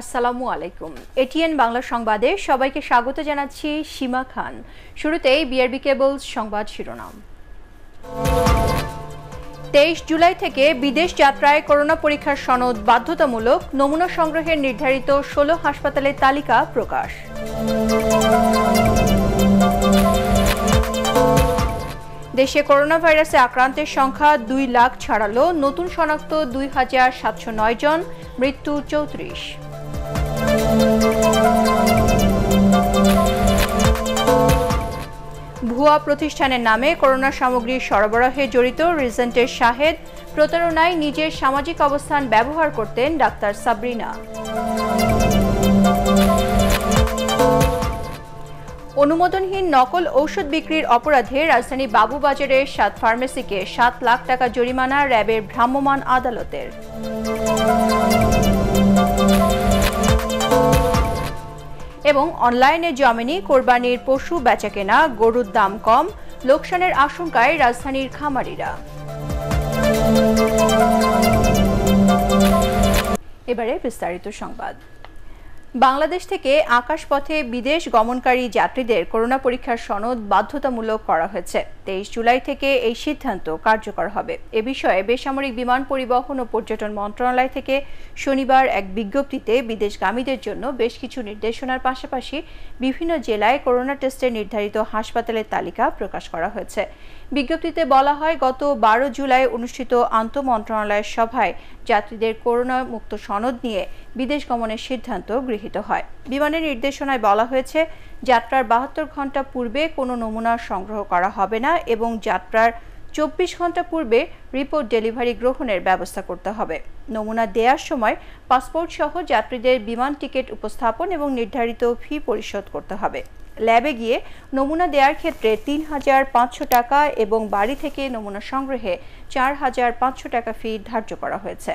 আসসালামু আলাইকুম। এটিএন বাংলা সংবাদে সবাইকে স্বাগত জানাচ্ছি সীমা খান। শুরুতেই বিআরবি কেবলস সংবাদ শিরোনাম। তেইশ জুলাই থেকে বিদেশ যাত্রায় করোনা পরীক্ষার সনদ বাধ্যতামূলক নমুনা সংগ্রহের নির্ধারিত ষোলো হাসপাতালের তালিকা প্রকাশ। দেশে করোনা ভাইরাসে আক্রান্তের সংখ্যা দুই লাখ ছাড়ালো, নতুন শনাক্ত দুই হাজার সাতশো নয় জন, মৃত্যু চৌত্রিশ। ভুয়া প্রতিষ্ঠানের নামে করোনা সামগ্রীর সরবরাহে জড়িত রিজেন্টের শাহেদ প্রতারণায় নিজের সামাজিক অবস্থান ব্যবহার করতেন ডাক্তার সাবরিনা। অনুমোদনহীন নকল ঔষধ বিক্রির অপরাধে রাজধানী বাবুবাজারের সাত ফার্মেসিকে সাত লাখ টাকা জরিমানা র্যাবের ভ্রাম্যমাণ আদালতের। এবং অনলাইনে জমেনি কোরবানির পশু বেচাকেনা, গরুর দাম কম, লোকসানের আশঙ্কায় রাজধানীর খামারিরা। এবারে বিস্তারিত সংবাদ। বাংলাদেশ থেকে আকাশপথে বিদেশ গমনকারী যাত্রীদের করোনা পরীক্ষার সনদ বাধ্যতামূলক করা হয়েছে। তেইশ জুলাই থেকে এই সিদ্ধান্ত কার্যকর হবে। এ বিষয়ে বেসামরিক বিমান পরিবহন ও পর্যটন মন্ত্রণালয় থেকে শনিবার এক বিজ্ঞপ্তিতে বিদেশগামীদের জন্য বেশ কিছু নির্দেশনার পাশাপাশি বিভিন্ন জেলায় করোনা টেস্টের নির্ধারিত হাসপাতালের তালিকা প্রকাশ করা হয়েছে। বিজ্ঞপ্তিতে বলা হয়, গত বারো জুলাই অনুষ্ঠিত আন্তঃমন্ত্রণালয়ের সভায় যাত্রীদের করোনা মুক্ত সনদ নিয়ে বিদেশ গমনের সিদ্ধান্ত গৃহীত হয়। বিমানের নির্দেশনায় বলা হয়েছে, যাত্রার বাহাত্তর ঘণ্টা পূর্বে কোনো নমুনা সংগ্রহ করা হবে না এবং যাত্রার চব্বিশ ঘণ্টা পূর্বে রিপোর্ট ডেলিভারি গ্রহণের ব্যবস্থা করতে হবে। নমুনা দেওয়ার সময় পাসপোর্ট সহ যাত্রীদের বিমান টিকিট উপস্থাপন এবং নির্ধারিত ফি পরিশোধ করতে হবে। ল্যাবে গিয়ে নমুনা দেওয়ার ক্ষেত্রে তিন হাজার পাঁচশো টাকা এবং বাড়ি থেকে নমুনা সংগ্রহে চার হাজার পাঁচশো টাকা ফি ধার্য করা হয়েছে।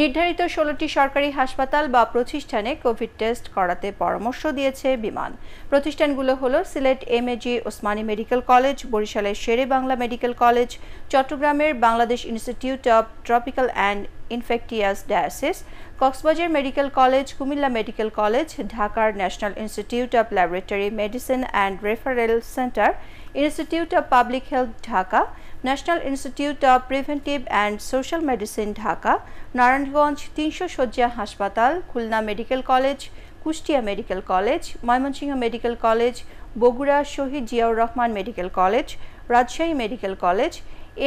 নির্ধারিত ষোলোটি সরকারি হাসপাতাল বা প্রতিষ্ঠানে কোভিড টেস্ট করাতে পরামর্শ দিয়েছে বিমান। প্রতিষ্ঠানগুলো হলো Sylhet M MAG, Osmani medical college, বরিশালের শেরে বাংলা মেডিকেল কলেজ, চট্টগ্রামের Bangladesh institute of tropical and infectious diseases Cox's Bazar medical college Comilla medical college ঢাকার national institute of laboratory medicine and referral centre institute of public health Dhaka national institute of preventive and social medicine Dhaka Narayanganj তিনশো শয্যা হাসপাতাল, Khulna medical college Kushtia medical college Mymensingh medical college Bogura Shaheed Ziaur Rahman medical college Rajshahi medical college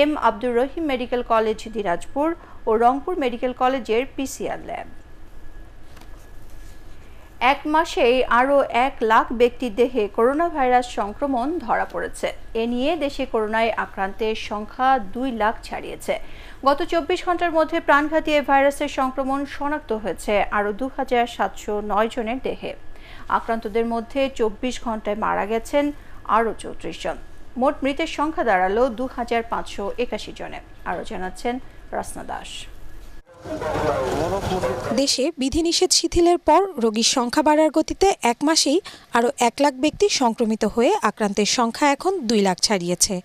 M Abdur Rahim medical college Dinajpur ও Rangpur medical কলেজের PCR lab. এক মাসেই আরও এক লাখ ব্যক্তির দেহে করোনা ভাইরাস সংক্রমণ ধরা পড়েছে। এ নিয়ে দেশে করোনায় আক্রান্তের সংখ্যা দুই লাখ ছাড়িয়েছে। গত চব্বিশ ঘণ্টার মধ্যে প্রাণঘাতী এ ভাইরাসের সংক্রমণ শনাক্ত হয়েছে আরও দু হাজার সাতশো নয় জনের দেহে। আক্রান্তদের মধ্যে চব্বিশ ঘন্টায় মারা গেছেন আরও চৌত্রিশ জন। মোট মৃতের সংখ্যা দাঁড়াল দু হাজার পাঁচশো একাশি জনে। আরও জানাচ্ছেন রাসনা দাস দেশে বিধিনিষেধ শিথিলের পর রোগীর সংখ্যা বাড়ার গতিতে এক মাসেই আরও এক লাখ ব্যক্তি সংক্রমিত হয়ে আক্রান্তের সংখ্যা এখন দুই লাখ ছাড়িয়েছে।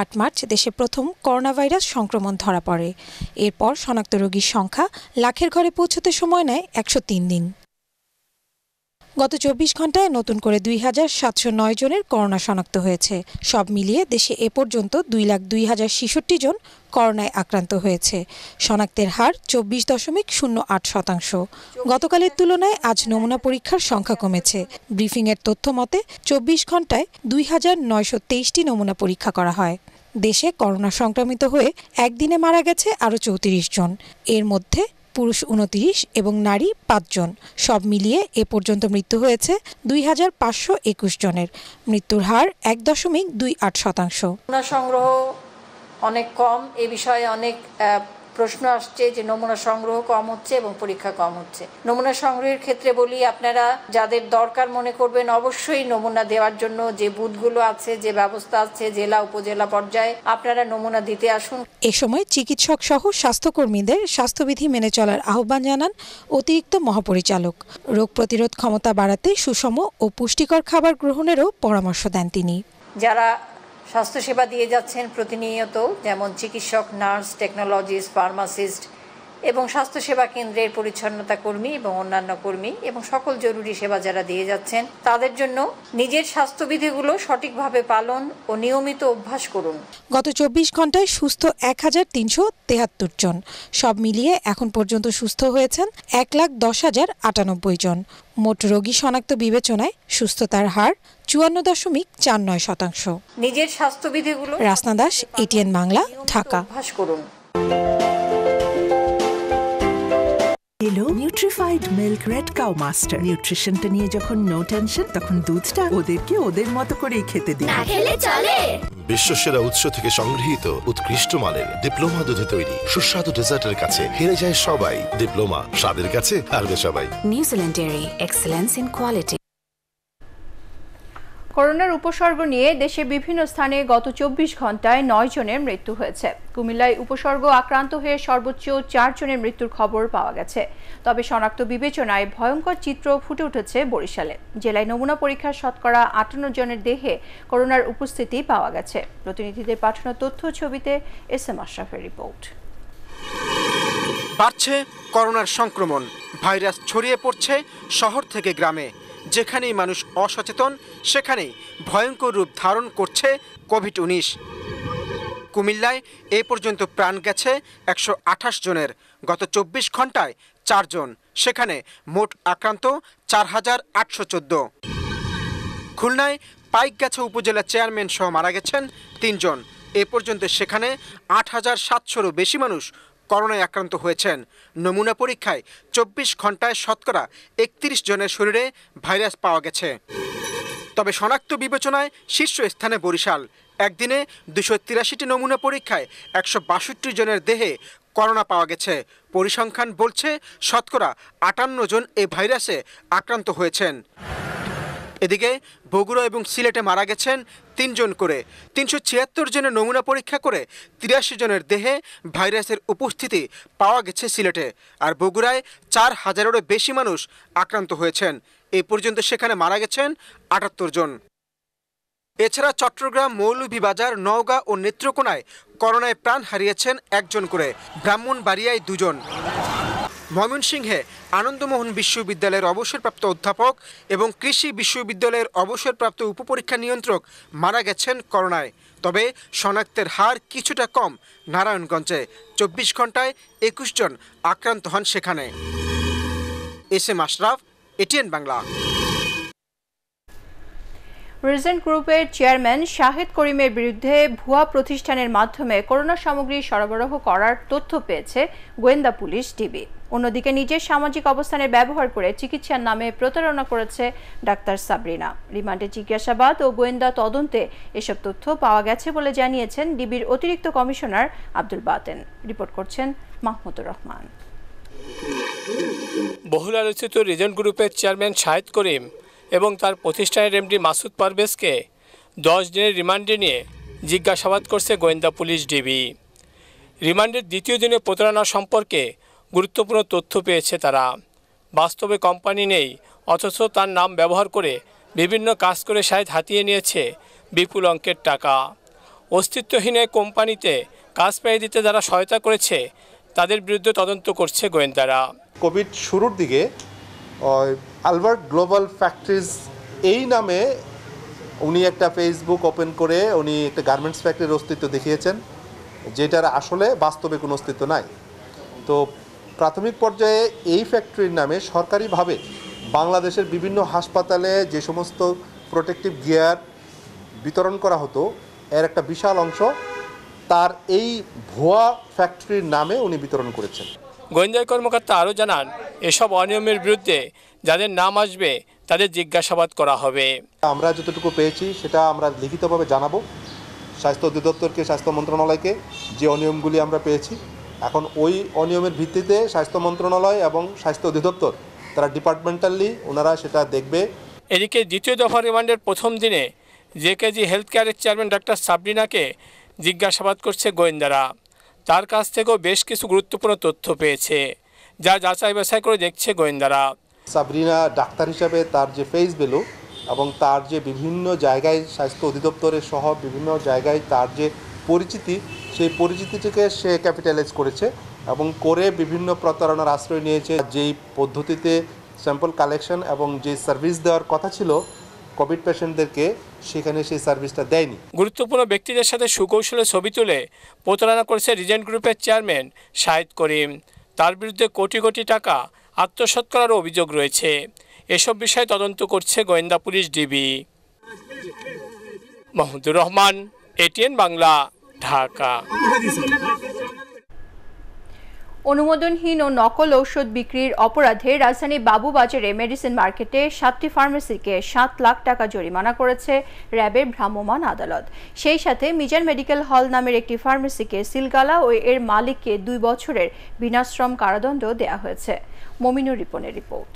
আট মার্চ দেশে প্রথম করোনা ভাইরাস সংক্রমণ ধরা পড়ে। এরপর শনাক্ত রোগীর সংখ্যা লাখের ঘরে পৌঁছতে সময় নেয় একশো তিন দিন। গত চব্বিশ ঘন্টায় নতুন করে দুই হাজার সাতশো নয় জনের করোনা শনাক্ত হয়েছে। সব মিলিয়ে দেশে এ পর্যন্ত দুই লাখ দুই হাজার ছেষট্টি জন করোনায় আক্রান্ত হয়েছে। শনাক্তের হার চব্বিশ দশমিক শূন্য আট শতাংশ। গতকালের তুলনায় আজ নমুনা পরীক্ষার সংখ্যা কমেছে। ব্রিফিংয়ের তথ্য মতে, চব্বিশ ঘন্টায় দুই হাজার নয়শো তেইশটি নমুনা পরীক্ষা করা হয়। দেশে করোনা সংক্রমিত হয়ে একদিনে মারা গেছে আরও চৌত্রিশ জন। এর মধ্যে পুরুষ উনতিরিশ এবং নারী পাঁচজন। সব মিলিয়ে এ পর্যন্ত মৃত্যু হয়েছে দুই হাজার পাঁচশো একুশ জনের। মৃত্যুর হার এক দশমিক দুই আট শতাংশ। সংগ্রহ অনেক কম। এ বিষয়ে অনেক প্রশ্ন আসছে যে নমুনা সংগ্রহ কম হচ্ছে এবং পরীক্ষা কম হচ্ছে। নমুনা সংগ্রহের ক্ষেত্রে বলি আপনারা যাদের দরকার মনে করবেন অবশ্যই নমুনা দেওয়ার জন্য যে বুথগুলো আছে যে ব্যবস্থা আছে জেলা উপজেলা পর্যায়ে আপনারা নমুনা দিতে আসুন। এ সময় চিকিৎসক সহ স্বাস্থ্যকর্মীদের স্বাস্থ্যবিধি মেনে চলার আহ্বান জানান অতিরিক্ত মহাপরিচালক। রোগ প্রতিরোধ ক্ষমতা বাড়াতে সুষম ও পুষ্টিকর খাবার গ্রহণেরও পরামর্শ দেন তিনি। যারা স্বাস্থ্যসেবা দিয়ে যাচ্ছেন প্রতিনিয়ত যেমন চিকিৎসক নার্স টেকনোলজিস্ট ফার্মাসিস্ট এবং স্বাস্থ্যসেবা কেন্দ্রের পরিচ্ছন্নতা কর্মী এবং অন্যান্য কর্মী এবং সকল জরুরি সেবা যারা দিয়ে যাচ্ছেন তাদের জন্য নিজের স্বাস্থ্যবিধিগুলো সঠিকভাবে পালন ও নিয়মিত অভ্যাস করুন। গত চব্বিশ ঘন্টায় সুস্থ এক হাজার তিনশো তেহাত্তর জন। সব মিলিয়ে এখন পর্যন্ত সুস্থ হয়েছেন এক লাখ দশ হাজার আটানব্বই জন। মোট রোগী শনাক্ত বিবেচনায় সুস্থতার হার চুয়ান্ন দশমিক চার নয় শতাংশ। নিজের স্বাস্থ্যবিধিগুলো রাসনা দাস এটিএন বাংলা ঢাকা। অভ্যাস করুন। এলো nutrified milk red cow master. নিউট্রিশনটা নিয়ে যখন নো টেনশন তখন দুধটা ওদেরকে ওদের মতো করেই খেতে দিন না খেলে চলে। বিশ্বসেরা উৎস থেকে সংগৃহীত উৎকৃষ্ট মানের ডিপ্লোমা দুধে তৈরি সুস্বাদু ডেজার্টের কাছে হেরে যায় সবাই। ডিপ্লোমা স্বাদের কাছে হারবে সবাই। New Zealand dairy excellence in quality. করোনার উপসর্গ নিয়ে দেশে বিভিন্ন স্থানে গত চব্বিশ ঘন্টায় নয় জনের মৃত্যু হয়েছে। কুমিল্লায় উপসর্গ আক্রান্ত হয়ে সর্বোচ্চ চার জনের মৃত্যুর খবর পাওয়া গেছে। তবে শনাক্ত বিবেচনায় ভয়ঙ্কর চিত্র ফুটে উঠেছে বরিশালে। জেলায় নমুনা পরীক্ষার শতকরা আটান্ন জনের দেহে করোনার উপস্থিতি পাওয়া গেছে। প্রতিনিধিদের পাঠানো তথ্য ছবিতে এস এম আশরাফের রিপোর্ট। বাড়ছে করোনার সংক্রমণ। ভাইরাস ছড়িয়ে পড়ছে শহর থেকে গ্রামে। যেখানেই মানুষ অসচেতন, সেখানেই ভয়ঙ্কর রূপ ধারণ করছে কোভিড উনিশ কুমিল্লায় এ পর্যন্ত প্রাণ গেছে একশো আঠাশ জনের। গত চব্বিশ ঘন্টায় চারজন সেখানে মোট আক্রান্ত চার হাজার আটশো চোদ্দ। খুলনায় পাইকগাছা উপজেলা চেয়ারম্যান সহ মারা গেছেন তিনজন। এ পর্যন্ত সেখানে আট হাজার সাতশোরও বেশি মানুষ করোনায় আক্রান্ত হয়েছেন। নমুনা পরীক্ষায় চব্বিশ ঘন্টায় শতকরা একত্রিশ জনের শরীরে ভাইরাস পাওয়া গেছে। তবে শনাক্ত বিবেচনায় শীর্ষ স্থানে বরিশাল। একদিনে দুশো তিরাশিটি নমুনা পরীক্ষায় একশো বাষট্টি জনের দেহে করোনা পাওয়া গেছে। পরিসংখ্যান বলছে, শতকরা আটান্ন জন এ ভাইরাসে আক্রান্ত হয়েছেন। এদিকে বগুড়া এবং সিলেটে মারা গেছেন তিনজন করে। তিনশো ছিয়াত্তর জনের নমুনা পরীক্ষা করে তিরাশি জনের দেহে ভাইরাসের উপস্থিতি পাওয়া গেছে সিলেটে। আর বগুড়ায় চার হাজারেরও বেশি মানুষ আক্রান্ত হয়েছেন। এই পর্যন্ত সেখানে মারা গেছেন আটাত্তর জন। এছাড়া চট্টগ্রাম মৌলভীবাজার, নওগাঁ ও নেত্রকোনায় করোনায় প্রাণ হারিয়েছেন একজন করে। ব্রাহ্মণবাড়িয়ায় দুজন। ময়মনসিংহে আনন্দমোহন বিশ্ববিদ্যালয়ের অবসরপ্রাপ্ত অধ্যাপক এবং কৃষি বিশ্ববিদ্যালয়ের অবসরপ্রাপ্ত উপপরীক্ষা নিয়ন্ত্রক মারা গেছেন করোনায়। তবে শনাক্তের হার কিছুটা কম নারায়ণগঞ্জে। চব্বিশ ঘন্টায় একুশ জন আক্রান্ত হন সেখানে। S M Ashraf, ATN Bangla. Regent গ্রুপের চেয়ারম্যান শাহেদ করিমের বিরুদ্ধে ভুয়া প্রতিষ্ঠানের মাধ্যমে করোনা সামগ্রী সরবরাহ করার তথ্য পেয়েছে গোয়েন্দা পুলিশ ডিবি। অন্যদিকে নিজের সামাজিক অবস্থানের ব্যবহার করে চিকিৎসার নামে প্রতারণা করেছে ডাক্তার সাবরিনা। রিমান্ডে জিজ্ঞাসাবাদ ও গোয়েন্দা তদন্তে এসব তথ্য পাওয়া গেছে বলে জানিয়েছেন ডিবির অতিরিক্ত কমিশনার আব্দুল বাতেন। রিপোর্ট করছেন মাহমুদুর রহমান। বহুল আলোচিত রিজেন্ট গ্রুপের চেয়ারম্যান শাহেদ করিম এবং তার প্রতিষ্ঠানের এমডি মাসুদ পারভেজকে দশ দিনের রিমান্ডে নিয়ে জিজ্ঞাসাবাদ করছে গোয়েন্দা পুলিশ ডিবি। রিমান্ডের দ্বিতীয় দিনে প্রতারণা সম্পর্কে গুরুত্বপূর্ণ তথ্য পেয়েছে তারা। বাস্তবে কোম্পানি নেই, অথচ তার নাম ব্যবহার করে বিভিন্ন কাজ করে শাহেদ হাতিয়ে নিয়েছে বিপুল অঙ্কের টাকা। অস্তিত্বহীন কোম্পানিতে কাজ পেয়ে দিতে যারা সহায়তা করেছে, তাদের বিরুদ্ধে তদন্ত করছে গোয়েন্দারা। কোভিড শুরুর দিকে আলবার্ট গ্লোবাল ফ্যাক্টরিজ এই নামে উনি একটা ফেসবুক ওপেন করে উনি একটা গার্মেন্টস ফ্যাক্টরির অস্তিত্ব দেখিয়েছেন, যেটার আসলে বাস্তবে কোনো অস্তিত্ব নাই। তো প্রাথমিক পর্যায়ে এই ফ্যাক্টরির নামে সরকারিভাবে বাংলাদেশের বিভিন্ন হাসপাতালে যে সমস্ত প্রোটেক্টিভ গিয়ার বিতরণ করা হতো এর একটা বিশাল অংশ তার এই ভুয়া ফ্যাক্টরির নামে উনি বিতরণ করেছেন। গোয়েন্দা কর্মকর্তা আরও জানান এসব অনিয়মের বিরুদ্ধে যাদের নাম আসবে তাদের জিজ্ঞাসাবাদ করা হবে। আমরা যতটুকু পেয়েছি সেটা আমরা লিখিতভাবে জানাব। স্বাস্থ্য অধিদপ্তরকে স্বাস্থ্য মন্ত্রণালয়কে যে অনিয়মগুলি আমরা পেয়েছি এখন ওই অনিয়মের ভিত্তিতে স্বাস্থ্য মন্ত্রণালয় এবং স্বাস্থ্য অধিদপ্তর তারা ডিপার্টমেন্টালি ওনারা সেটা দেখবে। এদিকে দ্বিতীয় দফা রিমান্ডের প্রথম দিনে জেকেজি হেলথ কেয়ারের চেয়ারম্যান ডাক্তার সাবরিনাকে জিজ্ঞাসাবাদ করছে গোয়েন্দারা। তার কাছ থেকেও বেশ কিছু গুরুত্বপূর্ণ তথ্য পেয়েছে যা যাচাই বাছাই করে দেখছে গোয়েন্দারা। সাবরিনা ডাক্তার হিসাবে তার যে ফেস ভ্যালু এবং তার যে বিভিন্ন জায়গায় স্বাস্থ্য অধিদপ্তরের সহ বিভিন্ন জায়গায় তার যে পরিচিতি, সেই পরিচিতিটিকে সে ক্যাপিটালাইজ করেছে এবং করে বিভিন্ন প্রতারণার আশ্রয় নিয়েছে। যেই পদ্ধতিতে স্যাম্পল কালেকশন এবং যে সার্ভিস দেওয়ার কথা ছিল কোভিড পেশেন্টদেরকে সেখানে সেই সার্ভিসটা দেয়নি। গুরুত্বপূর্ণ ব্যক্তিদের সাথে সুকৌশলে ছবি তুলে প্রতারণা করেছে রিজেন্ট গ্রুপের চেয়ারম্যান শাহিদ করিম। তার বিরুদ্ধে কোটি কোটি টাকা আত্মসাৎ করারও অভিযোগ রয়েছে। এসব বিষয়ে তদন্ত করছে গোয়েন্দা police DB. Mahmudur Rahman ATN Bangla Dhaka. অনুমোদনহীন ও নকল ঔষধ বিক্রির অপরাধে রাজধানী বাবুবাজারে মেডিসিন মার্কেটে সাতটি ফার্মেসিকে সাত লাখ টাকা জরিমানা করেছে র্যাবের ভ্রাম্যমাণ আদালত। সেই সাথে মিজান মেডিকেল হল নামের একটি ফার্মেসিকে সিলগালা ও এর মালিককে দুই বছরের বিনাশ্রম কারাদণ্ড দেওয়া হয়েছে। মমিনুর রিপনের রিপোর্ট।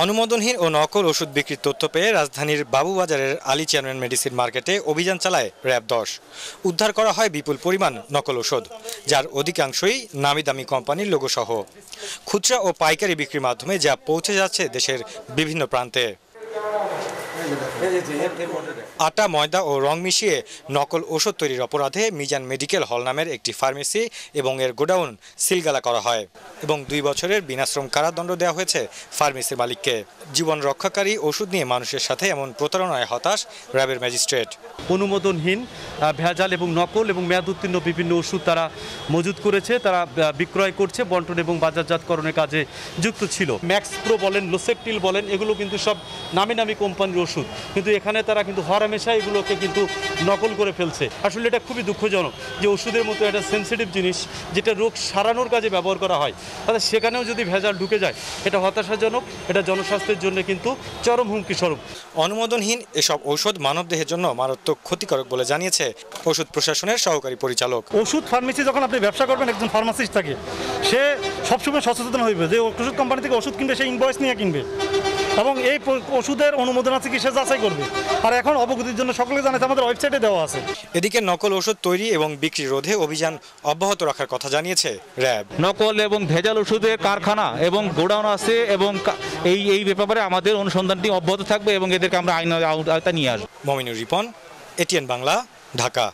অনুমোদনহীন ও নকল ওষুধ বিক্রির তথ্য পেয়ে রাজধানীর বাবুবাজারের আলী চেয়ারম্যান মেডিসিন মার্কেটে অভিযান চালায় র্যাব দশ। উদ্ধার করা হয় বিপুল পরিমাণ নকল ওষুধ, যার অধিকাংশই নামি দামি কোম্পানির লোগোসহ। খুচরা ও পাইকারি বিক্রির মাধ্যমে যা পৌঁছে যাচ্ছে দেশের বিভিন্ন প্রান্তে। আটা ময়দা ও রং মিশিয়ে নকল ওষুধ তৈরির অপরাধে মিজান মেডিকেল হল নামের একটি ফার্মেসি এবং এর গোডাউন সিলগালা করা হয় এবং দুই বছরের বিনাশ্রম কারাদণ্ড দেওয়া হয়েছে ফার্মেসির মালিককে। জীবন রক্ষাকারী ওষুধ নিয়ে মানুষের সাথে এমন প্রতারণায় হতাশ র্যাবের ম্যাজিস্ট্রেট। অনুমোদনহীন ভেজাল এবং নকল এবং মেয়াদ উত্তীর্ণ বিভিন্ন ওষুধ তারা মজুত করেছে তারা বিক্রয় করছে বন্টন এবং বাজারজাতকরণের কাজে যুক্ত ছিল। ম্যাক্স প্রো বলেন লোসেপটিল বলেন এগুলো কিন্তু সব নামি নামি কোম্পানির ওষুধ। কিন্তু এখানে তারা কিন্তু হরামেশা এগুলোকে কিন্তু নকল করে ফেলছে। আসলে এটা খুবই দুঃখজনক যে ওষুধের মতো একটা সেন্সিটিভ জিনিস যেটা রোগ সারানোর কাজে ব্যবহার করা হয় তাহলে সেখানেও যদি ভেজাল ঢুকে যায় এটা হতাশাজনক এটা জনস্বাস্থ্যের জন্য কিন্তু চরম হুমকি স্বরূপ। অনুমোদনহীন এসব ঔষধ মানবদেহের জন্য মারাত্মক ক্ষতিকারক বলে জানিয়েছে ওষুধ প্রশাসনের সহকারী পরিচালক। ওষুধ ফার্মেসি যখন আপনি ব্যবসা করবেন একজন ফার্মাসিস্ট থাকে সে সবসময় সচেতন হইবে যে ওষুধ কোম্পানি থেকে ওষুধ কিনবে সে ইনভয়েস নিয়ে কিনবে। এবং এই ওষুধের অনুমোদন আছে কি সে যাচাই করবে। আর এখন অবগতির জন্য সকলে জানাতে আমাদের ওয়েবসাইটে দেওয়া আছে। এদিকে নকল ওষুধ তৈরি এবং বিক্রি রোধে অভিযান অব্যাহত রাখার কথা জানিয়েছে র্যাব। নকল এবং ভেজাল ওষুধের কারখানা এবং গোডাউন আছে এবং এই এই ব্যাপারে আমাদের অনুসন্ধানটি অব্যাহত থাকবে এবং এদেরকে আমরা আইন আওতায় নিয়ে আসব। মমিনুর রিপন এটিএন বাংলা ঢাকা।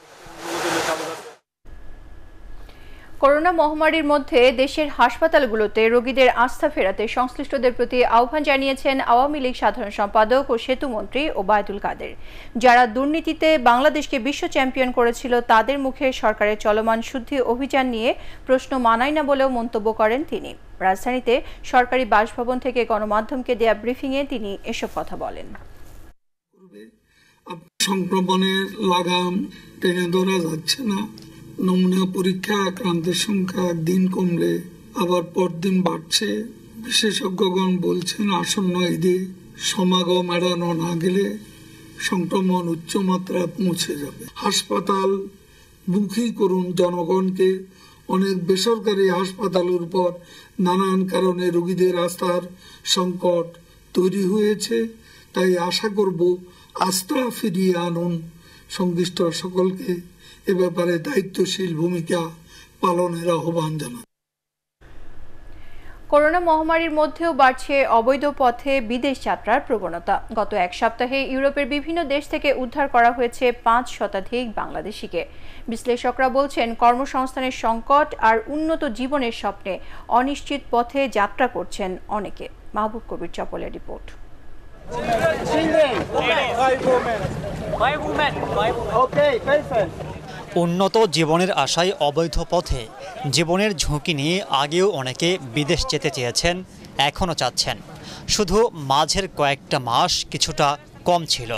করোনা মহামারীর মধ্যে দেশের হাসপাতালগুলোতে রোগীদের আস্থা ফেরাতে সংশ্লিষ্টদের প্রতি আহ্বান জানিয়েছেন আওয়ামী লীগ সাধারণ সম্পাদক ও সেতুমন্ত্রী ওবায়দুল কাদের। যারা দুর্নীতিতে বাংলাদেশকে বিশ্ব চ্যাম্পিয়ন করেছিল, তাদের মুখে সরকারের চলমান শুদ্ধি অভিযান নিয়ে প্রশ্ন মানায় না বলেও মন্তব্য করেন তিনি। রাজধানীতে সরকারি বাসভবন থেকে গণমাধ্যমকে দেয়া ব্রিফিংয়ে তিনি এসব কথা বলেন। সংক্রমণের লাগাম টেনে ধরা যাচ্ছে না। নমুনা পরীক্ষা আক্রান্তের সংখ্যা দিন কমলে আবার পরদিন বাড়ছে। বিশেষজ্ঞগণ বলছেন আসন্ন ঈদে সমাগম এড়ানো না গেলে সংক্রমণ উচ্চমাত্রায় পৌঁছে যাবে। হাসপাতাল মুখী করুন জনগণকে। অনেক বেসরকারি হাসপাতালের উপর নানান কারণে রোগীদের আস্থার সংকট তৈরি হয়েছে। তাই আশা করব আস্থা ফিরিয়ে আনুন সংশ্লিষ্ট সকলকে। এ ব্যাপারে দায়িত্বশীল ভূমিকা পালনের আহ্বান জানাই করোনা মহামারীর মধ্যেও বাড়ছে অবৈধ পথে বিদেশ যাত্রার প্রবণতা গত এক সপ্তাহে ইউরোপের বিভিন্ন দেশ থেকে উদ্ধার করা হয়েছে পাঁচ শতাধিক বাংলাদেশিকে বিশ্লেষকরা বলছেন কর্মসংস্থানের সংকট আর উন্নত জীবনের স্বপ্নে অনিশ্চিত পথে যাত্রা করছেন অনেকে মাহবুব কবির চপলের রিপোর্ট উন্নত জীবনের আশায় অবৈধ পথে জীবনের ঝুঁকি নিয়ে আগেও অনেকে বিদেশ যেতে চেয়েছেন, এখনও চাচ্ছেন। শুধু মাঝের কয়েকটা মাস কিছুটা কম ছিল।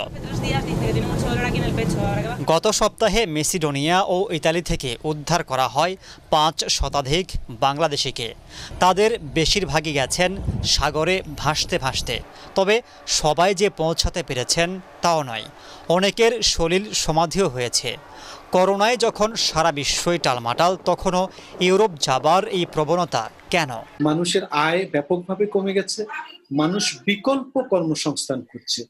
গত সপ্তাহে মেসিডোনিয়া ও ইতালি থেকে উদ্ধার করা হয় পাঁচ শতাধিক বাংলাদেশিকে। তাদের বেশিরভাগই গেছেন সাগরে ভাসতে ভাসতে। তবে সবাই যে পৌঁছাতে পেরেছেন তাও নয়। অনেকের সলিল সমাধিও হয়েছে। করোনায় যখন সারা বিশ্বই টালমাটাল, তখনও ইউরোপ যাবার এই প্রবণতা কেন? মানুষের আয় ব্যাপকভাবে কমে গেছে। মানুষ বিকল্প কর্মসংস্থান করছে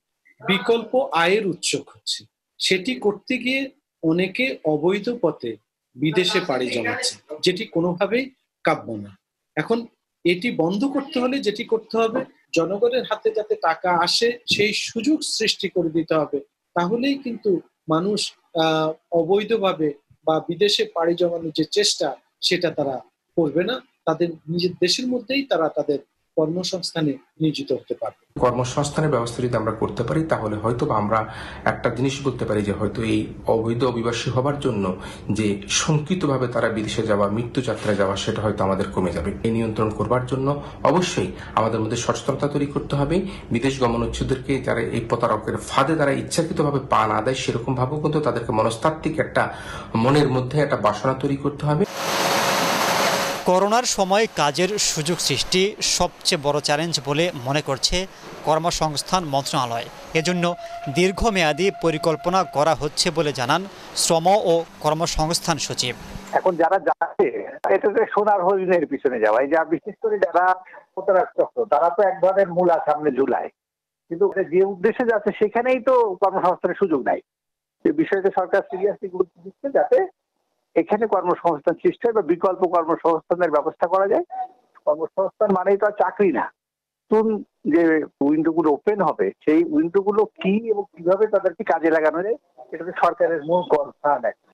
বিকল্প আয়ের উৎস হচ্ছে সেটি করতে গিয়ে অনেকে অবৈধ পথে বিদেশে পাড়ি জমাচ্ছে, যেটি কোনোভাবেই কাব্য না। এখন এটি বন্ধ করতে হলে যেটি করতে হবে, জনগণের হাতে যাতে টাকা আসে, সেই সুযোগ সৃষ্টি করে দিতে হবে। তাহলেই কিন্তু মানুষ অবৈধভাবে বা বিদেশে পাড়ি জমানোর যে চেষ্টা, সেটা তারা করবে না। তাদের নিজের দেশের মধ্যেই তারা তাদের কর্মসংস্থানে নিয়োজিত হতে পারবে। কর্মসংস্থানের ব্যবস্থা যদি আমরা করতে পারি, তাহলে হয়তো আমরা একটা জিনিস বলতে পারি যে হয়তো এই অবৈধ অভিবাসী হবার জন্য যে শঙ্কিতভাবে তারা বিদেশে যাওয়া, মৃত্যুযাত্রায় যাওয়া, সেটা হয়তো আমাদের কমে যাবে। এই নিয়ন্ত্রণ করবার জন্য অবশ্যই আমাদের মধ্যে সচেতনতা তৈরি করতে হবে। বিদেশ গমন উচ্ছেদেরকে যারা এই প্রতারকের ফাঁদে তারা ইচ্ছাকৃতভাবে পা না দেয়, সেরকম ভাবেও কিন্তু তাদেরকে মনস্তাত্ত্বিক একটা মনের মধ্যে একটা বাসনা তৈরি করতে হবে। করোনার সময় কাজের সুযোগ সৃষ্টি সবচেয়ে বড় চ্যালেঞ্জ বলে মনে করছে কর্মসংস্থান মন্ত্রণালয়। এজন্য দীর্ঘমেয়াদী পরিকল্পনা করা হচ্ছে বলে জানান শ্রম ও কর্মসংস্থান সচিব। এখন যারা যাচ্ছে এটাতে সোনার হরিণের পিছনে যাওয়া, এই যা বিশেষ করে যারা প্রতারক তারা তো এক ধরনের মূলা সামনে ঝুলায়। কিন্তু যে উদ্দেশ্যে যাচ্ছে, সেখানেই তো কর্মসংস্থানের সুযোগ নাই। বিষয়টা সরকার সিরিয়াসলি গুরুত্ব দিচ্ছে যাতে এখানে কর্মসংস্থান সৃষ্টি হয় বা বিকল্প কর্মসংস্থানের ব্যবস্থা করা যায়। কর্মসংস্থান মানেই তো চাকরি না। নতুন যে উইন্ডো গুলো ওপেন হবে, সেই উইন্ডো গুলো কি এবং কীভাবে তাদেরকে কাজে লাগানো যায় তো সরকারের মূল কনসার্ন একটা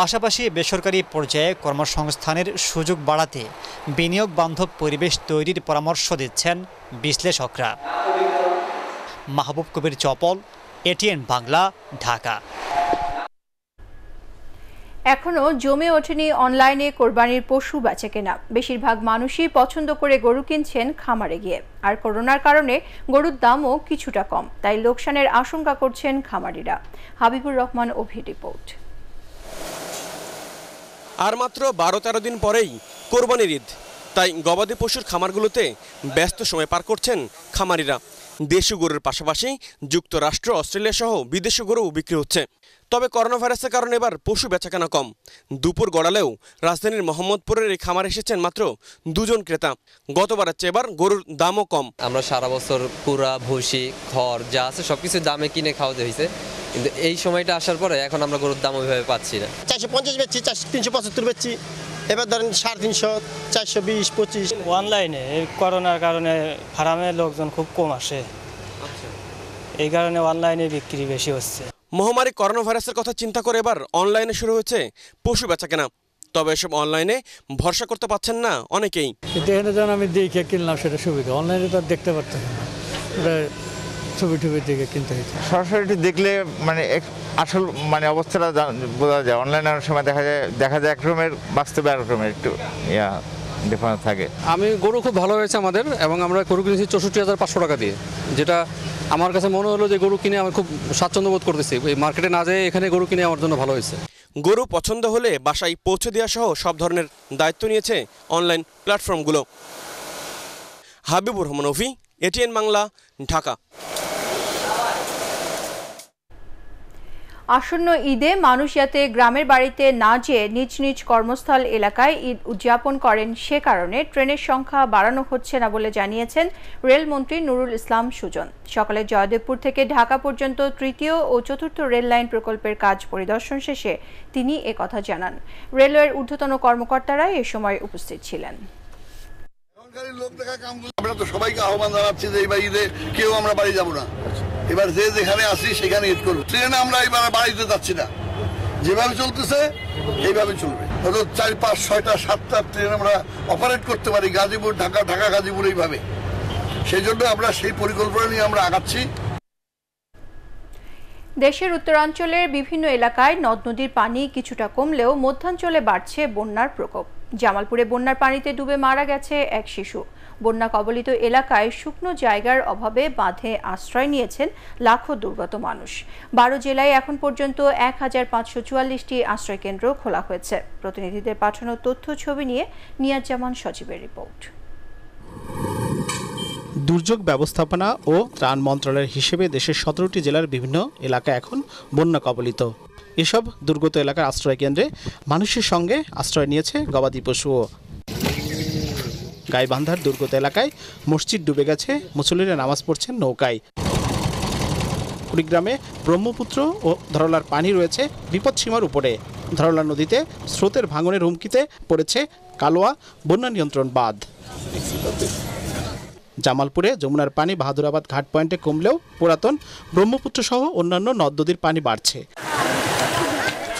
পাশাপাশি বেসরকারি পর্যায়ে কর্মসংস্থানের সুযোগ বাড়াতে বিনিয়োগ বান্ধব পরিবেশ তৈরির পরামর্শ দিচ্ছেন বিশ্লেষকরা। মাহবুব কবির চপল, এটিএন বাংলা, ঢাকা। এখনও জমে ওঠেনি অনলাইনে কোরবানির পশু বেচে কেনা। বেশিরভাগ মানুষই পছন্দ করে গরু কিনছেন খামারে গিয়ে। আর করোনার কারণে গরুর দামও কিছুটা কম, তাই লোকসানের আশঙ্কা করছেন খামারিরা। হাবিবুর রহমান অভি রিপোর্ট। আর মাত্র বারো তেরো দিন পরেই কোরবানির ঈদ। তাই গবাদি পশুর খামারগুলোতে ব্যস্ত সময় পার করছেন খামারিরা। দেশি গরুর পাশাপাশি যুক্তরাষ্ট্র, অস্ট্রেলিয়া সহ বিদেশি গরুও বিক্রি হচ্ছে। তবে করোনা ভাইরাসের কারণে এবার পশু বেচাকেনা কম। দুপুর গড়ালেও রাজধানীর মোহাম্মদপুরের এই খামার এসেছেন মাত্র দুজন ক্রেতা। গতবারের চেয়ে এবার গরুর দামও কম। আমরা সারা বছর পুরা ভুসি খড় যা আছে সবকিছু দামে কিনে খাওয়াতে হয়েছে। কিন্তু এই সময়টা আসার পরে এখন আমরা গরুর দাম ওইভাবে পাচ্ছি না। চারশো পঞ্চাশ বেচছি চারশো তিনশো পঁচাত্তর বেচছি। এবার ধরেন সাড়ে তিনশো চারশো বিশ পঁচিশ। অনলাইনে এই করোনার কারণে ফার্মে লোকজন খুব কম আসে। এই কারণে অনলাইনে বিক্রি বেশি হচ্ছে। মহামারী করোনা ভাইরাসের কথা চিন্তা করে এবার অনলাইনে শুরু হয়েছে পশু বেচাকেনা তবে এসব অনলাইনে ভরসা করতে পারছেন না অনেকেই। কিন্তু এখানে যখন আমি দেখে কিনলাম সেটা সুবিধা। অনলাইনে তো আর দেখতে পারতাম না। ওটা ছবি টবি দেখে কিনতে হইতো। সরাসরি দেখলে মানে এক- আসল মানে অবস্থাটা বোঝা যায়। অনলাইনে অনেক সময় দেখা যায় দেখা যায় এক রকমের বাস্তবে এক রকমের একটু ইয়া। ডিফারেন্স থাকে। আমি গরু খুব ভালো হয়েছে আমাদের এবং আমরা গরু কিনেছি চৌষট্টি হাজার পাঁচশো টাকা দিয়ে যেটা আমার কাছে মনে হলো যে গরু কিনে আমি খুব স্বাচ্ছন্দ্য বোধ করতেছি। এই মার্কেটে না যেয়ে এখানে গরু কিনে আমার জন্য ভালো হয়েছে। গরু পছন্দ হলে বাসায় পৌঁছে দেওয়া সহ সব ধরনের দায়িত্ব নিয়েছে অনলাইন প্ল্যাটফর্মগুলো হাবিবুর রহমান অফি এটিএন বাংলা ঢাকা। আসন্ন ঈদে মানুষ যাতে গ্রামের বাড়িতে না যেয়ে নিজ নিজ কর্মস্থল এলাকায় ঈদ উদযাপন করেন সে কারণে ট্রেনের সংখ্যা বাড়ানো হচ্ছে না বলে জানিয়েছেন রেলমন্ত্রী নুরুল ইসলাম সুজন। সকালে জয়দেবপুর থেকে ঢাকা পর্যন্ত তৃতীয় ও চতুর্থ রেল লাইন প্রকল্পের কাজ পরিদর্শন শেষে তিনি কথা জানান। রেলওয়ের ঊর্ধ্বতন কর্মকর্তারা এ সময় উপস্থিত ছিলেন। আমরা তো সবাইকে আহ্বান জানাচ্ছি যে কেউ আমরা বাড়ি যাব না। এবার যে যেখানে আসি সেখানে করব। আমরা এবার বাড়িতে যাচ্ছি না। যেভাবে চলতেছে, এইভাবে চলবে। চার, পাঁচ, ছয়টা, সাতটা ট্রেন আমরা অপারেট করতে পারি, গাজীপুর, ঢাকা ঢাকা, গাজীপুর এইভাবে। সেই জন্য আমরা সেই পরিকল্পনা নিয়ে আমরা আগাচ্ছি। দেশের উত্তরাঞ্চলের বিভিন্ন এলাকায় নদ নদীর পানি কিছুটা কমলেও মধ্যাঞ্চলে বাড়ছে বন্যার প্রকোপ। জামালপুরে বন্যার পানিতে ডুবে মারা গেছে এক শিশু। বন্যা কবলিত এলাকায় শুকনো জায়গার অভাবে বাঁধে আশ্রয় নিয়েছেন লাখো দুর্গত মানুষ। বারো জেলায় এখন পর্যন্ত এক হাজার পাঁচশো চুয়াল্লিশটি আশ্রয়কেন্দ্র খোলা হয়েছে। প্রতিনিধিদের পাঠানো তথ্য, ছবি নিয়ে নিয়াজ্জামান সচিবের রিপোর্ট। দুর্যোগ ব্যবস্থাপনা ও ত্রাণ মন্ত্রণালয়ের হিসেবে দেশের সতেরোটি জেলার বিভিন্ন এলাকা এখন বন্যা কবলিত। এসব দুর্গত এলাকার আশ্রয়কেন্দ্রে মানুষের সঙ্গে আশ্রয় নিয়েছে গবাদি পশুও। গাইবান্ধার দুর্গত এলাকায় মসজিদ ডুবে গেছে, মুসল্লিরা নামাজ পড়ছেন নৌকায়। কুড়িগ্রামে ব্রহ্মপুত্র ও ধরলার পানি রয়েছে বিপদসীমার উপরে। ধরলা নদীতে স্রোতের ভাঙনের হুমকিতে পড়েছে কালোয়া, বন্যা নিয়ন্ত্রণ বাঁধ। জামালপুরে যমুনার পানি বাহাদুরাবাদ ঘাট পয়েন্টে কমলেও পুরাতন ব্রহ্মপুত্র সহ অন্যান্য নদ নদীর পানি বাড়ছে।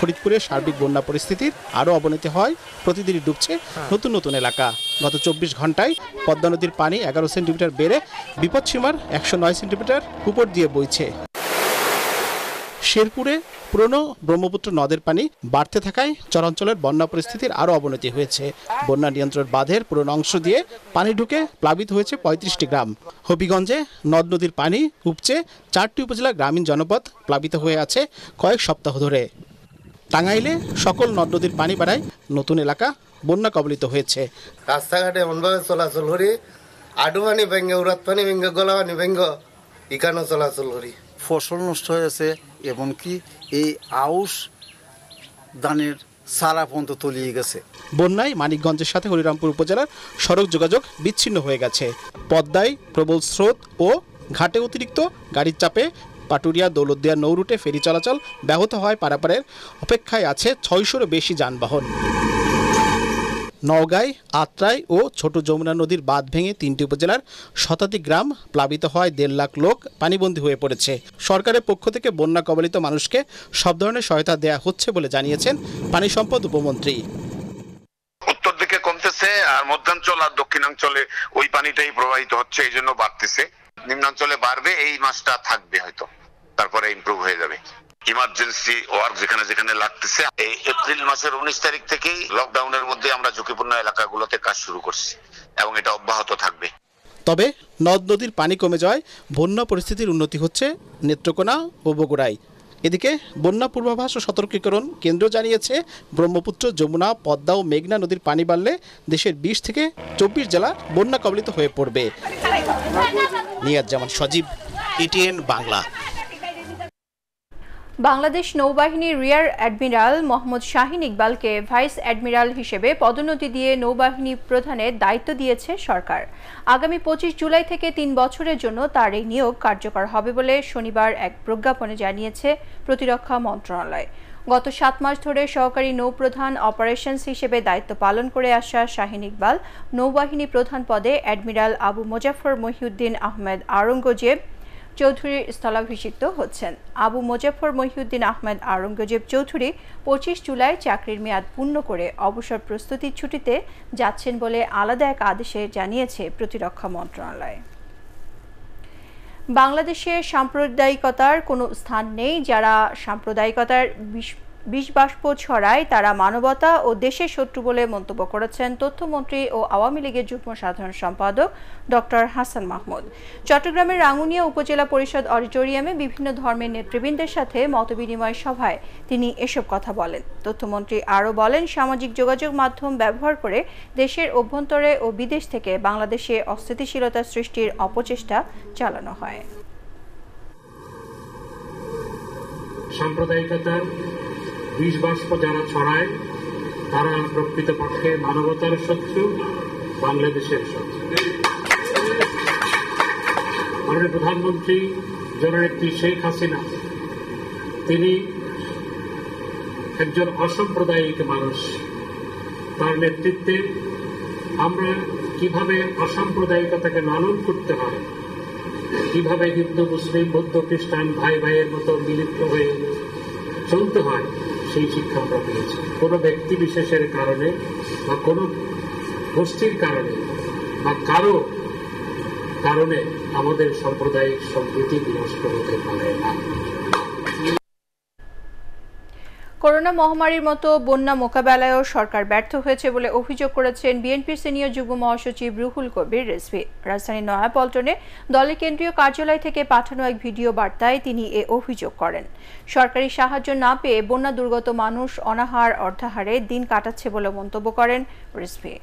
ফরিদপুরে সার্বিক বন্যা পরিস্থিতির আরও অবনতি হয়। প্রতিদিনই ডুবছে নতুন নতুন এলাকা। গত চব্বিশ ঘন্টায় পদ্মা নদীর পানি এগারো সেন্টিমিটার বেড়ে বিপদসীমার একশো নয় সেন্টিমিটার উপর দিয়ে বইছে। শেরপুরে পুরনো ব্রহ্মপুত্র নদের পানি বাড়তে থাকায় চরাঞ্চলের বন্যা পরিস্থিতির আরও অবনতি হয়েছে। বন্যা নিয়ন্ত্রণ বাঁধের পুরনো অংশ দিয়ে পানি ঢুকে প্লাবিত হয়েছে পঁয়ত্রিশটি গ্রাম। হবিগঞ্জে নদ নদীর পানি উপচে চারটি উপজেলা গ্রামীণ জনপদ প্লাবিত হয়ে আছে কয়েক সপ্তাহ ধরে। টাঙ্গাইলে সকল নদ নদীর পানি বাড়ায় নতুন এলাকা বন্যা কবলিত হয়েছে। রাস্তাঘাটে এমনভাবে চলাচল করি আডু পানি ভেঙ্গে উড়াত পানি ভেঙ্গে গলা পানি ভেঙ্গে ইকানো চলাচল করি ফসল নষ্ট হয়েছে এমনকি এই আউশ দানের সারা পর্যন্ত তলিয়ে গেছে। বন্যায় মানিকগঞ্জের সাথে হরিরামপুর উপজেলার সড়ক যোগাযোগ বিচ্ছিন্ন হয়ে গেছে। পদ্মায় প্রবল স্রোত ও ঘাটে অতিরিক্ত গাড়ির চাপে পাটুরিয়া দৌলতদিয়া নৌরুটে ফেরি চলাচল ব্যাহত হয় পারাপারের। অপেক্ষায় আছে ছয়শোরও বেশি যানবাহন। নওগাঁয়, আত্রাই ও ছোট যমুনা নদীর বাঁধ ভেঙে তিনটি উপজেলার শতাধিক গ্রাম প্লাবিত হয় দেড় লাখ লোক পানিবন্দী হয়ে পড়েছে। সরকারের পক্ষ থেকে বন্যা কবলিত মানুষকে সব ধরনের সহায়তা দেয়া হচ্ছে বলে জানিয়েছেন পানি সম্পদ উপমন্ত্রী। উত্তর দিকে কমতেছে আর মধ্যাঞ্চল আর দক্ষিণাঞ্চলে ওই পানিটাই প্রবাহিত হচ্ছে, এই জন্য বাড়তেছে। নিম্নাঞ্চলে বাড়বে, এই মাসটা থাকবে হয়তো। তারপরে ইমপ্রুভ হয়ে যাবে। ইমার্জেন্সি ওয়ার্ক যেখানে যেখানে লাগতেছে, এই এপ্রিল মাসের উনিশ তারিখ থেকেই লকডাউনের মধ্যে আমরা ঝুঁকিপূর্ণ এলাকাগুলোতে কাজ শুরু করছি এবং এটা অব্যাহত থাকবে। তবে নদ নদীর পানি কমে যাওয়ায় বন্যা পরিস্থিতির উন্নতি হচ্ছে নেত্রকোনা ও বগুড়ায়। এদিকে বন্যা পূর্বাভাস ও সতর্কীকরণ কেন্দ্র জানিয়েছে, ব্রহ্মপুত্র, যমুনা, পদ্মা ও মেঘনা নদীর পানি বাড়লে দেশের বিশ থেকে চব্বিশ জেলা বন্যা কবলিত হয়ে পড়বে। নিয়াজ জামান সজীব এটিএন বাংলা। বাংলাদেশ নৌবাহিনীর রিয়ার অ্যাডমিরাল মোহাম্মদ শাহিন ইকবালকে ভাইস অ্যাডমিরাল হিসেবে পদোন্নতি দিয়ে নৌবাহিনী প্রধানের দায়িত্ব দিয়েছে সরকার। আগামী পঁচিশ জুলাই থেকে তিন বছরের জন্য তার এই নিয়োগ কার্যকর হবে বলে শনিবার এক প্রজ্ঞাপনে জানিয়েছে প্রতিরক্ষা মন্ত্রণালয়। গত সাত মাস ধরে সহকারী নৌপ্রধান অপারেশনস হিসেবে দায়িত্ব পালন করে আসা শাহিন ইকবাল নৌবাহিনী প্রধান পদে অ্যাডমিরাল আবু মোজাফর মহিউদ্দিন আহমেদ আওরঙ্গজেব চৌধুরীর স্থলাভিষিক্ত হচ্ছেন। আবু মোজাফর মহিউদ্দিন আহমেদ আওরঙ্গজেব চৌধুরী পঁচিশ জুলাই চাকরির মেয়াদ পূর্ণ করে অবসর প্রস্তুতির ছুটিতে যাচ্ছেন বলে আলাদা এক আদেশে জানিয়েছে প্রতিরক্ষা মন্ত্রণালয়। বাংলাদেশে সাম্প্রদায়িকতার কোনো স্থান নেই। যারা সাম্প্রদায়িকতার বিষ বাষ্প ছড়ায় তারা মানবতা ও দেশের শত্রু বলে মন্তব্য করেছেন তথ্যমন্ত্রী ও আওয়ামী লীগের যুগ্ম সাধারণ সম্পাদক ডক্টর হাসান মাহমুদ। চট্টগ্রামের রাঙ্গুনিয়া উপজেলা পরিষদ অডিটোরিয়ামে বিভিন্ন ধর্মের নেতৃবৃন্দের সাথে মতবিনিময় সভায় তিনি এসব কথা বলেন। তথ্যমন্ত্রী আরও বলেন, সামাজিক যোগাযোগ মাধ্যম ব্যবহার করে দেশের অভ্যন্তরে ও বিদেশ থেকে বাংলাদেশে অস্থিতিশীলতা সৃষ্টির অপচেষ্টা চালানো হয়। সাম্প্রদায়িকতার বিষ বাষ্প যারা ছড়ায়, তারা প্রকৃতপক্ষে মানবতার শত্রু, বাংলাদেশের শত্রু। মাননীয় প্রধানমন্ত্রী, জননেত্রী শেখ হাসিনা, তিনি একজন অসাম্প্রদায়িক মানুষ। তার নেতৃত্বে আমরা কীভাবে অসাম্প্রদায়িকতাকে লালন করতে হয়, কীভাবে হিন্দু, মুসলিম, বৌদ্ধ, খ্রিস্টান ভাই ভাইয়ের মতো মিলিত হয়ে চলতে হয় সেই শিক্ষা আমরা পেয়েছি। কোনো ব্যক্তি বিশেষের কারণে বা কোনো গোষ্ঠীর কারণে বা কারও কারণে আমাদের সাম্প্রদায়িক সম্প্রীতি বিনষ্ট হতে পারে না। করোনা মহামারীর মতো বন্যা মোকাবেলায়ও সরকার ব্যর্থ হয়েছে বলে অভিযোগ করেছেন বিএনপির সিনিয়র যুগ্ম মহাসচিব রুহুল কবির রেজভি। রাজধানীর নয়াপল্টনে দলের কেন্দ্রীয় কার্যালয় থেকে পাঠানো এক ভিডিও বার্তায় তিনি এ অভিযোগ করেন। সরকারি সাহায্য না পেয়ে বন্যা দুর্গত মানুষ অনাহার অর্ধাহারে দিন কাটাচ্ছে বলে মন্তব্য করেন রেজভি।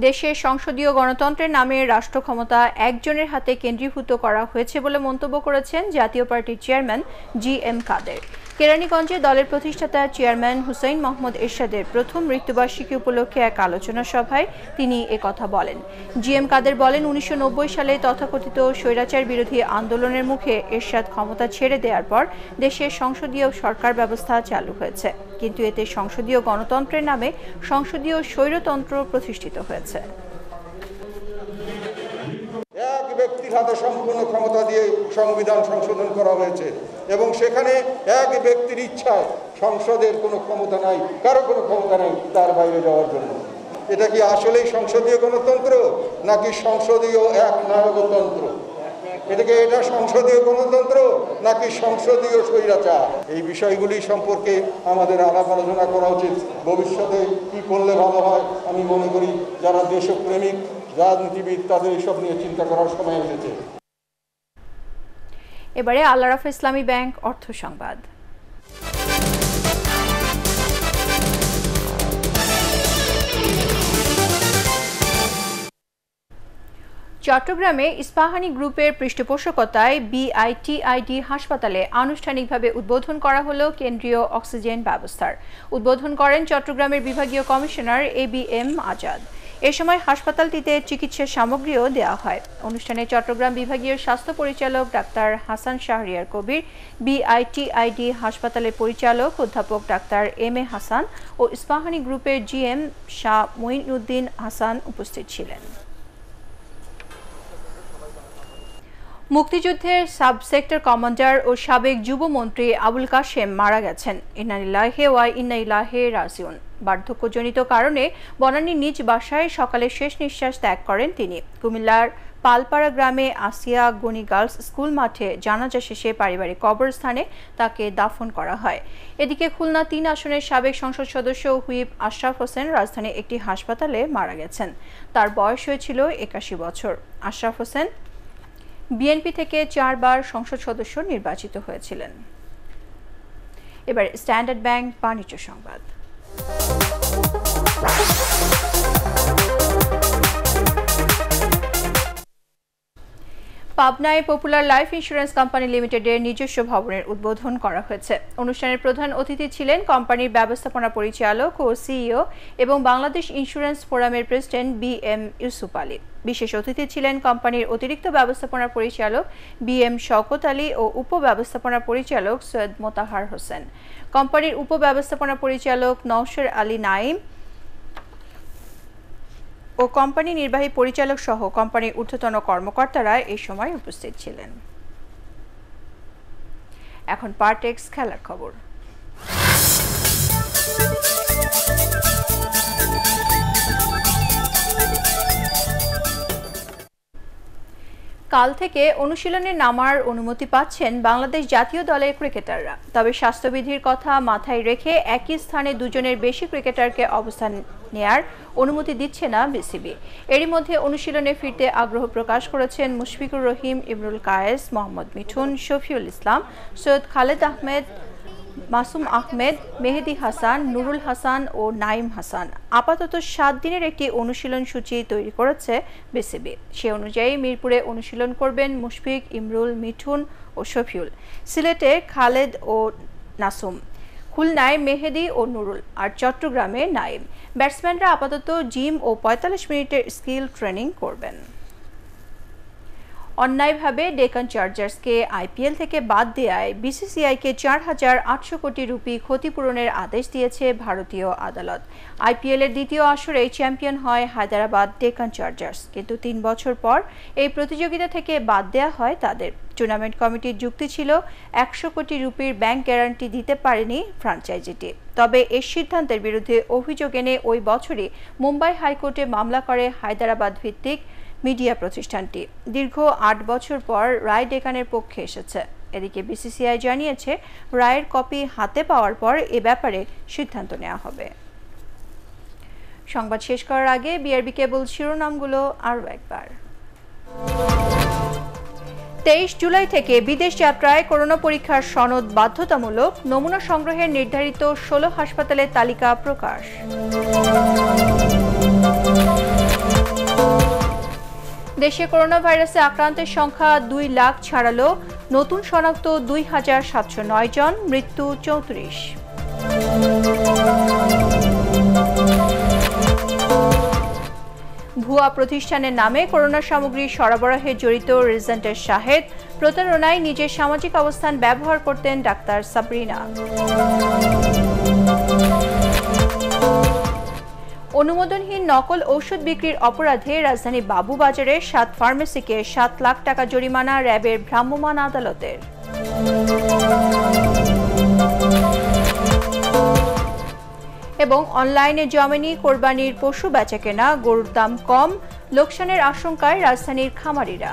দেশের সংসদীয় গণতন্ত্রের নামে রাষ্ট্র ক্ষমতা একজনের হাতে কেন্দ্রীভূত করা হয়েছে বলে মন্তব্য করেছেন জাতীয় পার্টির চেয়ারম্যান জি এম কাদের। কেরানীগঞ্জে দলের প্রতিষ্ঠাতা চেয়ারম্যান হুসাইন মোহাম্মদ এরশাদের প্রথম মৃত্যুবার্ষিকী উপলক্ষে এক আলোচনা সভায় তিনি কথা বলেন। জি এম কাদের বলেন, উনিশশো নব্বই সালে তথাকথিত স্বৈরাচার বিরোধী আন্দোলনের মুখে এরশাদ ক্ষমতা ছেড়ে দেওয়ার পর দেশের সংসদীয় সরকার ব্যবস্থা চালু হয়েছে। কিন্তু এতে সংসদীয় গণতন্ত্রের নামে সংসদীয় স্বৈরতন্ত্র প্রতিষ্ঠিত হয়েছে এক ব্যক্তির হাতে সম্পূর্ণ ক্ষমতা দিয়ে সংবিধান সংশোধন করা হয়েছে। এবং সেখানে এক ব্যক্তির ইচ্ছায় সংসদের কোনো ক্ষমতা নাই, কারও কোনো ক্ষমতা নেই তার বাইরে যাওয়ার জন্য। এটা কি আসলেই সংসদীয় গণতন্ত্র, নাকি সংসদীয় এক নায়কতন্ত্র এটাকে এটা সংসদীয় গণতন্ত্র, নাকি সংসদীয় স্বৈরাচার? এই বিষয়গুলি সম্পর্কে আমাদের আলাপ আলোচনা করা উচিত। ভবিষ্যতে কি করলে ভালো হয়, আমি মনে করি যারা দেশপ্রেমিক রাজনীতিবিদ তাদের এসব নিয়ে চিন্তা করার সময় এসেছে। এবারে আল্লারাফ ইসলামী ব্যাংক অর্থ সংবাদ। চট্টগ্রামে ইস্পাহানি গ্রুপের পৃষ্ঠপোষকতায় বিআইটিআইডি হাসপাতালে আনুষ্ঠানিকভাবে উদ্বোধন করা হলো কেন্দ্রীয় অক্সিজেন ব্যবস্থার। উদ্বোধন করেন চট্টগ্রামের বিভাগীয় commissioner A B M Azad. এ সময় হাসপাতালটিতে চিকিৎসা সামগ্রীও দেওয়া হয়। অনুষ্ঠানে চট্টগ্রাম বিভাগীয় স্বাস্থ্য পরিচালক ডাক্তার হাসান শাহরিয়ার কবির, বিআইটিআইডি হাসপাতালের পরিচালক অধ্যাপক ডাক্তার এম এ হাসান ও ইস্পাহানি গ্রুপের জিএম শাহ মঈনুদ্দিন হাসান উপস্থিত ছিলেন। মুক্তিযুদ্ধের সাব সেক্টর কমান্ডার ও সাবেক যুবমন্ত্রী আবুল কাশেম মারা গেছেন। ইন্নাইলাহে ওয়া ইন্নাইলাহে রাজিউন। বার্ধক্যজনিত কারণে বনানীর নিজ বাসায় সকালে শেষ নিঃশ্বাস ত্যাগ করেন তিনি। কুমিল্লার পালপাড়া গ্রামে আসিয়া গনি গার্লস স্কুল মাঠে জানাজা শেষে পারিবারিক কবরস্থানে তাকে দাফন করা হয়। এদিকে খুলনা তিন আসনের সাবেক সংসদ সদস্য হুইপ আশরাফ হোসেন রাজধানী একটি হাসপাতালে মারা গেছেন। তার বয়স হয়েছিল একাশি বছর। আশরাফ হোসেন বিএনপি থেকে চারবার সংসদ সদস্য নির্বাচিত হয়েছিলেন। এবার স্ট্যান্ডার্ড ব্যাংক বাণিজ্য সংবাদ। পাবনায় পপুলার লাইফ ইন্স্যুরেন্স কোম্পানি লিমিটেডের নিজস্ব ভবনের উদ্বোধন করা হয়েছে। অনুষ্ঠানের প্রধান অতিথি ছিলেন কোম্পানির ব্যবস্থাপনা পরিচালক ও সিইও এবং বাংলাদেশ ইন্স্যুরেন্স ফোরামের president B M Yusuf Ali. বিশেষ অতিথি ছিলেন কোম্পানির অতিরিক্ত ব্যবস্থাপনা পরিচালক বি এম শওকত আলী ও উপ ব্যবস্থাপনা পরিচালক সৈয়দ মোতাহার হোসেন। কোম্পানির উপ ব্যবস্থাপনা পরিচালক নওশর আলী নাইম ও কোম্পানি নির্বাহী পরিচালক সহ কোম্পানির ঊর্ধ্বতন কর্মকর্তারা এই সময় উপস্থিত ছিলেন। এখন পার্টেক্স খেলার খবর। কাল থেকে অনুশীলনে নামার অনুমতি পাচ্ছেন বাংলাদেশ জাতীয় দলের ক্রিকেটাররা। তবে স্বাস্থ্যবিধির কথা মাথায় রেখে একই স্থানে দুজনের বেশি ক্রিকেটারকে অবস্থান নেয়ার অনুমতি দিচ্ছে না বিসিবি। এরই মধ্যে অনুশীলনে ফিরতে আগ্রহ প্রকাশ করেছেন মুশফিকুর রহিম ইমরুল কায়েস, মোহাম্মদ মিঠুন, শফিউল ইসলাম, সৈয়দ খালেদ আহমেদ, মাসুম আহমেদ, মেহেদি হাসান, নুরুল হাসান ও নাইম হাসান। আপাতত সাত দিনের একটি অনুশীলন সূচি তৈরি করেছে বিসিবি। সে অনুযায়ী মিরপুরে অনুশীলন করবেন মুশফিক, ইমরুল, মিঠুন ও শফিউল। সিলেটে খালেদ ও নাসুম। খুলনায় মেহেদি ও নুরুল আর চট্টগ্রামে নাইম। ব্যাটসম্যানরা আপাতত জিম ও পঁয়তাল্লিশ মিনিটের স্কিল ট্রেনিং করবেন। অন্যায়ভাবে ডেকান চার্জার্সকে আইপিএল থেকে বাদ দেয়ায় বিসিসিআইকে চার হাজার আটশো কোটি রুপি ক্ষতিপূরণের আদেশ দিয়েছে ভারতীয় আদালত। আইপিএলের দ্বিতীয় আসরে চ্যাম্পিয়ন হয় হায়দ্রাবাদ ডেকান চার্জার্স, কিন্তু তিন বছর পর এই প্রতিযোগিতা থেকে বাদ দেয়া হয় তাদের। টুর্নামেন্ট কমিটির যুক্তি ছিল, একশো কোটি রুপির ব্যাংক গ্যারান্টি দিতে পারেনি ফ্রাঞ্চাইজিটি। তবে এর সিদ্ধান্তের বিরুদ্ধে অভিযোগ এনে ওই বছরই মুম্বাই হাইকোর্টে মামলা করে হায়দ্রাবাদ ভিত্তিক মিডিয়া প্রতিষ্ঠানটি। দীর্ঘ আট বছর পর রায় ডেকানের পক্ষে এসেছে। এদিকে বিসিসিআই জানিয়েছে, রায়ের কপি হাতে পাওয়ার পর এ ব্যাপারে সিদ্ধান্ত নেওয়া হবে। সংবাদ শেষ করার আগে বিআরবি কেবল শিরোনামগুলো আরও একবার। তেইশ জুলাই থেকে বিদেশ যাত্রায় করোনা পরীক্ষার সনদ বাধ্যতামূলক নমুনা সংগ্রহের নির্ধারিত ষোলো হাসপাতালের তালিকা প্রকাশ। দেশে করোনা ভাইরাসে আক্রান্তের সংখ্যা দুই লাখ ছাড়ালো, নতুন শনাক্ত দুই হাজার সাতশো নয় জন, মৃত্যু চৌত্রিশ। ভুয়া প্রতিষ্ঠানের নামে করোনা সামগ্রী সরবরাহে জড়িত রেজেন্টের শাহেদ, প্রতারণায় নিজের সামাজিক অবস্থান ব্যবহার করতেন ডাক্তার সাবরিনা। অনুমোদনহীন নকল ঔষধ বিক্রির অপরাধে রাজধানী বাবুবাজারে সাত ফার্মেসিকে সাত লাখ টাকা জরিমানা র্যাবের ভ্রাম্যমাণ আদালতের। এবং অনলাইনে জমেনি কোরবানির পশু বেচাকেনা গরুর দাম কম, লোকসানের আশঙ্কায় রাজধানীর খামারিরা।